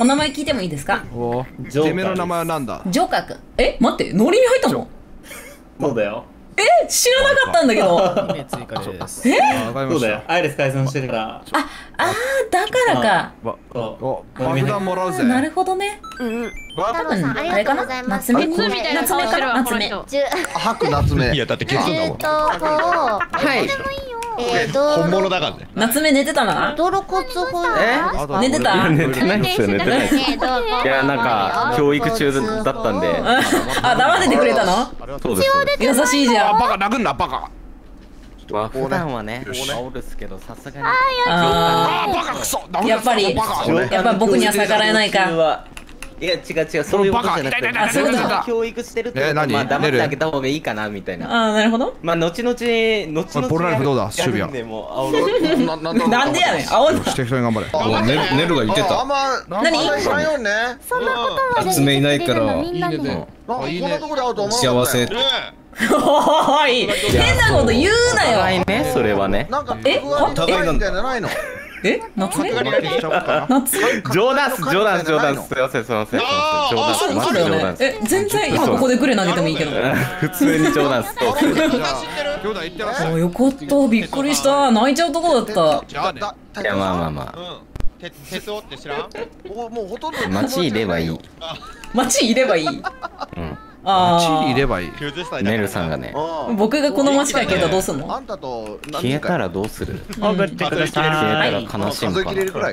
お名前聞いてもいいですか？おジョーカーです。てめえの名前はなんだ？ジョーカー君え待ってノリに入ったのそうだよ。え知らなかったんだけど。あ2名追加です。あわかりました。そうだよ。アイレス解散してるから。あーだからか。お爆弾もらうぜ。なるほどね。多分さん。ありあれかながとうございます。夏目？に夏みたいな夏目かな？夏目。十吐く夏目。いやだってケツだもん。はい。うえっと 本物だからね。夏目寝てたな？寝てた？寝てないっすよ寝てないっす。いいやなんか教育中だったんで。あ黙っててくれたの？そうです。優しいじゃん。あバカ殴んなバカ。まあ普段はね煽るっすけどさすがに。あバカクソ。ーやっぱりやっぱ僕には逆らえないかいや違う違う。そういうことじゃなくてあそうだ。教育してるってことえ何？まあ黙ってあげた方がいいかなみたいな。あーなるほど。まあ後々後々ポルナイフどうだ？守備はなななんでやねん。青の適当に頑張れ。おネルネルが言ってた。ああんま何？そんなことまで集めいないから。みんなに。なんかこんなとこで会うと思わなか幸せ。おーい。変なこと言うなお互いよねそれはね。なんかえ僕は高いみたいなのないの？え？夏目冗談っす冗談っす。冗談っすすいませんすいません。え全然今ここでクレ投げてもいいけど。普通に冗談っす。そうっすじゃあ兄弟行ってらっしゃいあよかったびっくりした泣いちゃうとこだったじゃあねだいやまあまあまうんて鉄をって知らんもうほとんどあ街いればいい街いればいいああ。いればいい。ネルさんがね。僕がこの街から消えたらどうすんの？消えたらどうする？送ってください。消えたら悲しむか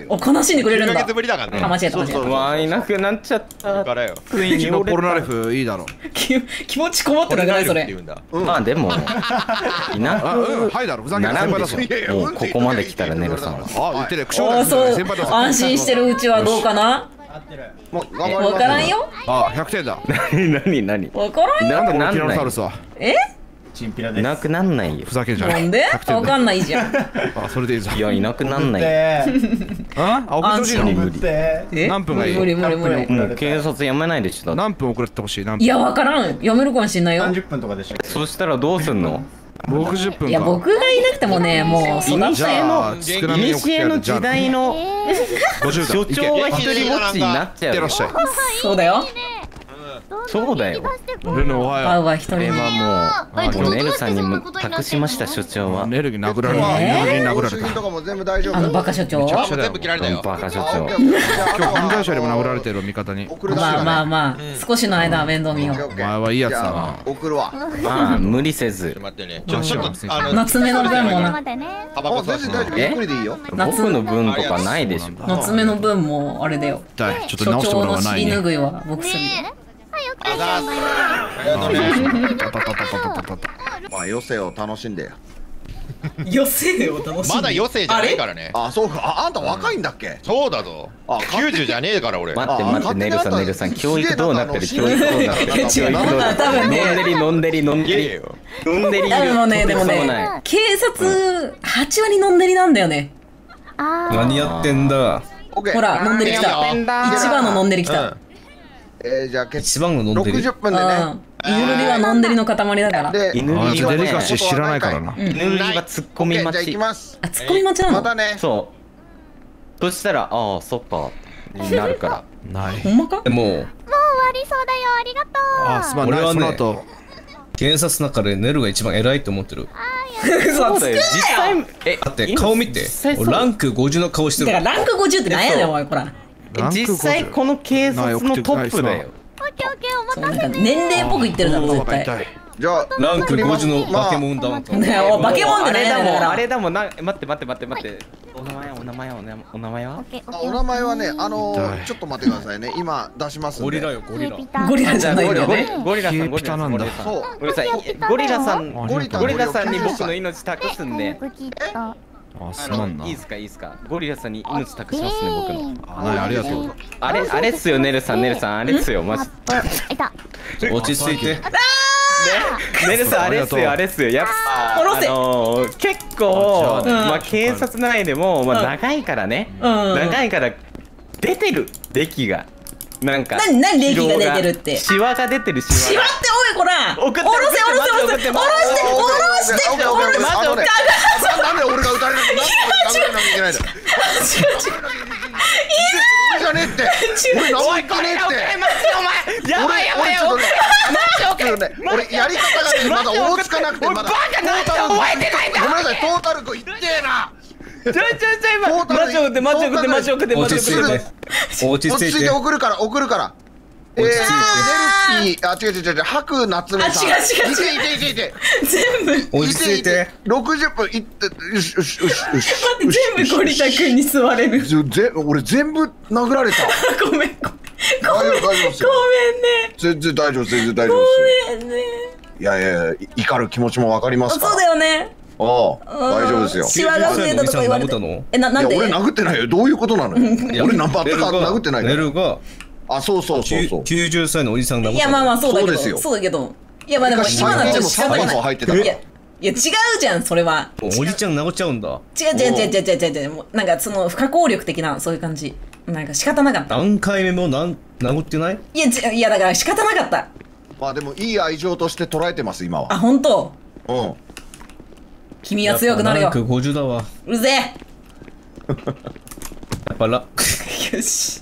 お、悲しんでくれるんだ。かましえた、かまえた。わあ、いなくなっちゃった。ついに。ナレフいいだろ。気持ちこもってなくないそれ。まあでも、いなく。はいだろ、ふざけん。もうここまで来たらネルさんは。あ、言ってる。安心してるうちはどうかな？もう頑張ります。わからんよ？あ100点だ。何 何？何わからんよ。なんティラノサウルスはえ？チンピラです。いなくなんないよ。ふざけんじゃなないんで？100点だ。わかんないじゃん。あそれでいいぞ。いやいなくなんない。ああ？送ってほしい無理。何分がいい？無理無理無理。もう警察やめないでしょ何分遅れてほしい？何分？いやわからん。やめるかもしんないよ。30分とかでしょそしたらどうすんの？分いや僕がいなくてもねもう育っのいにの時代の 所長が一人ぼっちになっちゃうそうだよ。そうだよ。ルヌおはよ会うわ一人はもうもうネルさんにも託しました所長は。うネルに殴られたえー？ネルに殴られた。あのバカ所長？全部切られたよバカ所長。今日犯罪者よりも殴られててる味方に。まあまああまあ少しの間は面倒見よう。お前はいいやつだな。送るわ。まあ無理せず。夏目の分もな。タバコ吸全わせて。然大丈夫ゆっくりでいいよ夏僕の分とかないでしょ。夏目の分もあれだよ。ちょっと所直しても長のらうがないね尻拭いは僕するよあざーす。まあ余生を楽しんでや。余生を楽しんで？まだ余生じゃないからね。あそうか。ああんた若いんだっけ？そうだぞ。あ九十じゃねえから俺。待って待ってネルさんネルさん教育どうなってる？教育どうなってる？違う。多分ね。飲んでり飲んでり飲んでり。多分もねでもね警察八割飲んでりなんだよね。何やってんだ？ほら飲んでりきた。一番の飲んでりきた。えーじゃあ決一番の飲んでる？60分でね。うん。犬ルリは飲んでりの塊だから。で犬あリはね。デリカシー知らないからな。犬リはツッコミオッケーじゃあ行待ちきます。あツッコミ待ちなの？またね。そう。そしたらああそっか。になるから。ない。ほんまか？でも終わりそうだよありがとう。あすまん俺はねその後。警察の中でネルが一番偉いと思ってる。そうだ。よ。実際えだって顔見て。ランク50の顔してる。だからランク50ってなんやねんお前ほら実際この警察のトップだよ。オッケーオッケーおそう待たせなんか年齢っぽく言ってるだろ絶対じゃあランク50のまあバケモンダウンタウンねえおバケモンってあれだもんあれだもんな待って待って待って待って。お名前はお名前はお名お名前はお名前はねあのちょっと待ってくださいね。今出しますゴリラよゴリラ。ゴリラ。じゃないんだよね。ゴリラさんゴリラさんそう。ごめんなさい。ゴリラさんあゴリタゴリラさんに僕の命託すんであすあまんな。いのいですか？いいですか？ゴリラさんに命託しますね僕の。あないありがとう。あれあれっすよネルさんネルさんあれっすよマジ。いた。落ち着いて。ネルさんあれっすよあれっすよ。やっぱ下ろせあのー結構うんまあ警察内でもまあ長いからね。うん。長いから出てる歴が。なんか何何歴が出てるって。シワが出てるシワが。しまってこら。おろせおろせおろせ。おろしておろしてオッケーオッケーオッケーあのねあなんで俺が撃たれなきゃなんで俺が撃たれなきゃいけないんだじゃじゃねえって俺何も言ってねえってやばいやばい俺俺ちょっとねちょっとね俺やり方がねまだ追いつかなくてまだバカなんで覚えてないんだ。ごめんなさいトータルくん言ってえな。ちょいちょいちょい今マジ送ってマジ送ってマジ送ってマジ送っていて。落ち着いて落ち着いて送るから送るからえー、落ち着いて。ネルキー。あ違う違う違う。白夏目さん。あ違う違う違う。いていていていて。全部落ち着いて。60分いってよしよしよしよし全部ゴリタ君に座れる。ぜぜ俺全部殴られた。ごめんごめん。大丈夫大丈夫ですよ。ごめんね。全然大丈夫全然大丈ご夫ですめんね。いやいやいや怒る気持ちもわかりますそうだよね。ああ大丈夫ですよ。シワが増えたとか言われて。90歳のおじさん殴ったのえななんでいや俺殴ってないよ。どういうことなのよ。いや俺ナンバーとか殴ってないから。ネルがあそうそうそうそう。90歳のおじさん殴ったのいやまあまあそうだけどそうですよ。そうだけど。いやまあでも昔今のはちょっと仕方が最近でも3番入ってたないいやいや違うじゃんそれは。おじちゃん殴っちゃうんだ。違う違う違う違う違う違う。違うもうなんかその不可抗力的なそういう感じ。なんか仕方なかった。何回目もなん殴ってない？いやちいやだから仕方なかった。まあでもいい愛情として捉えてます今あは本当？うん。君は強くなるよ。やっぱランク50だわ。うるぜ。え やっぱら よし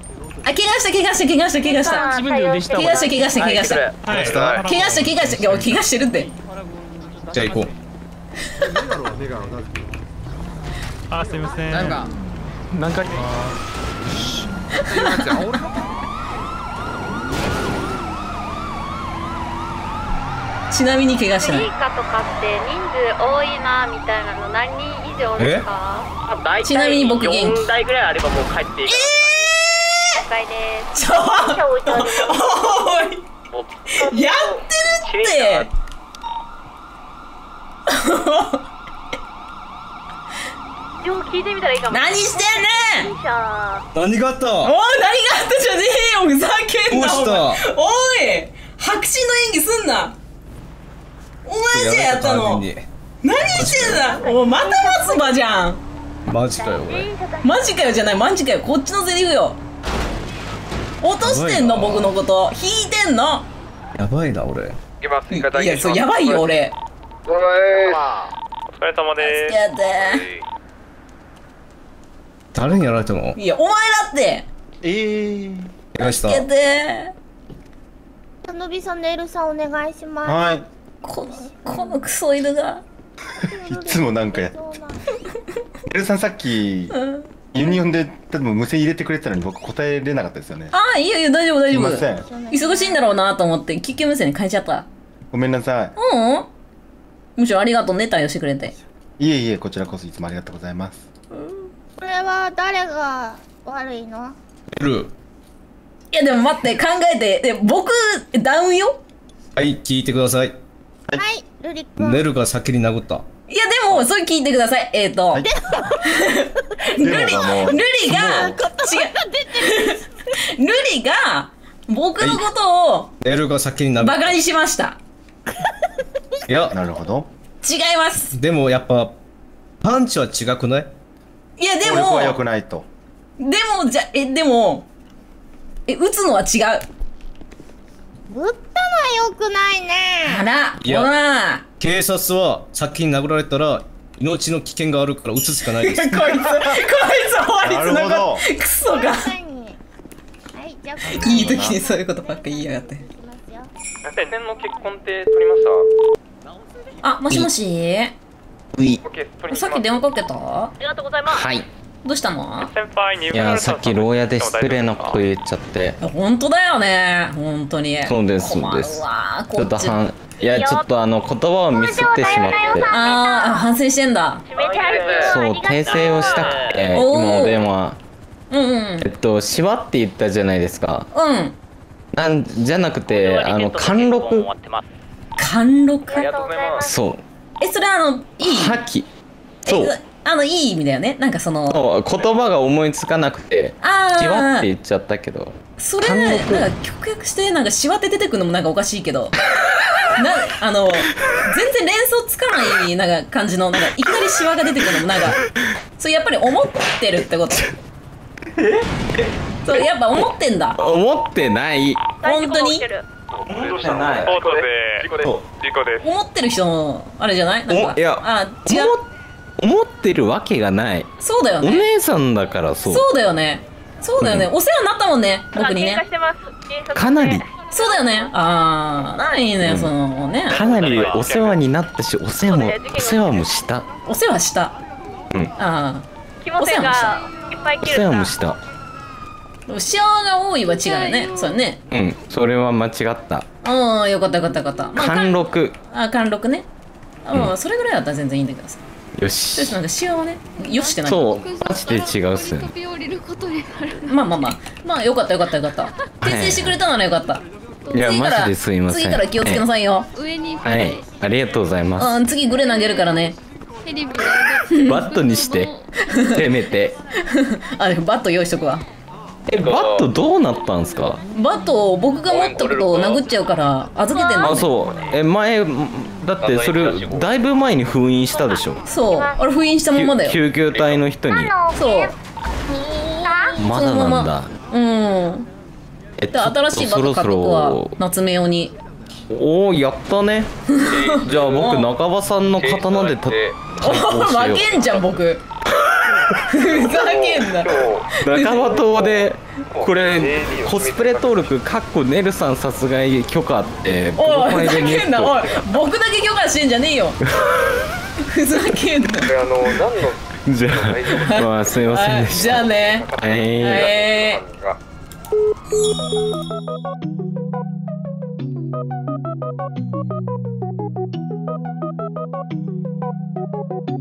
あ怪我した怪我した怪我した怪我した。自分で腕した怪我した怪我した怪我した。怪我した怪我した。怪我してるって。じゃあ行こう。あ、すみません。なんか。なんか。ちなみに怪我してない。カとかって人数多いなみたいなの何人以上ですか？ちなみに僕元気。4台ぐらいあればもう帰っていいか了解です。ちょおいやってるってでも聞いてみたらいいかも。何してんねん何があったおい何があったじゃねえよふざけんなお前おい白紙の演技すんなお前じゃやったの何してんだお前また松葉じゃんマジかよ俺マジかよじゃないマジかよこっちのセリフよ落としてんの僕のこと。引いてんの。やばいな俺。いやそうやばいよ俺。お疲れ様で付き合って誰にやられたの？いやお前だって。ええ怪我した付き合ってたのびさんネイルさんお願いします。はい。このこのクソ犬が。いつもなんかやそうなんエルさんさっきうんユニオンで多分無線入れてくれてたのに僕答えれなかったですよね。ああいいよいいよ大丈夫大丈夫。すいません。忙しいんだろうなと思って救急無線に変えちゃった。ごめんなさうんむしろありがとうね対応してくれて。いいえいえこちらこそいつもありがとうございます。これは誰が悪いの？ネルいやでも待って考えて。で僕ダウンよ？はい聞いてください。はい、ルリ君。ネルが先に殴った。いやでもそれ聞いてください。えっ、ー、と、はい ルリルリが違う。ルリが僕のことをネルが先にバカにしました。いや。なるほど。違います。でもやっぱパンチは違くない？いやで暴力は良もくないと。でもじゃえでもえ打つのは違う。ぶったのは良くないね。あらいやほら。警察は先に殴られたら命の危険があるから撃つしかないです。こいつこいつ法律のなるほど。ことクソが。い、いい時にそういうことばっか言いやがって。先生の結婚って取りました？あもしもし？さっき電話かけた？ありがとうございます。はい。どうしたの？先輩にいやさっき牢屋で失礼なこと言っちゃって。本当だよね。本当に。そうですそうです。わちょっとはんいやちょっとあの言葉をミスってしまって。あー反省してんだ。そう訂正をしたくて今お電話。うんうん。えっとシワって言ったじゃないですか。うん。なんじゃなくてあの貫禄。貫禄？そう。えそれあのいい？覇気。そう。えあのいい意味だよね。なんかその。そう言葉が思いつかなくてあシワっあて言っちゃったけど。それなんか曲訳してなんかしわって出てくるのもなんかおかしいけどなあの全然連想つかないなんか感じのなんかいきなりしわが出てくるのもなんかそれやっぱり思ってるってこと。そうやっぱ思ってんだ。思ってない。本当に？思ってない。事故です。事故です。思ってる人のあれじゃない？なんかおいやあ違う。思思ってるわけがない。おそうだよね。姉さんだからそう。そうだよね。そうだよね、お世話になったもんね僕にね。かなりそうだよね。ああ何ね、そのね。かなりお世話になったしお世話もお世話もした。お世話した。うん。あ気持ちがいっぱいお世話もした。あ幸せが多いは違うよね。そうね。うん。それは間違った。ああよかったよかったよかった、まあ、貫禄。あ貫禄ね。うん、それぐらいだったら全然いいんだけどさ。よし。となんか幸はねよしてないそう。マジで違うっすよね。まあまあまあ。まあよかったよかったよかった。訂正してくれたならよかった、いやマジですいません。次から気をつけなさいよ、上にはい。ありがとうございます。うん次グレ投げるからね。テレビバットにしてせめて。あバット用意しとくわ。えバットどうなったんすか？バットを僕が持ったことを殴っちゃうから預けてんの、あね、そう。え前だってそれだいぶ前に封印したでしょ。そう。あれ封印したままだよ。救急隊の人に。そう。まだなんだ。うんえで新しいバット買っとくわ夏目用に。おおやったね。じゃあ僕中場さんの刀でた対抗しよ負けんじゃん僕。ふざけんな。う中場島でこれコスプレ登録かっこネルさん殺害許可っておいふざけんなおい僕だけ許可してんじゃねえよふざけんなじゃあまあすいませんはいでしたじゃあねはいえー Thank you.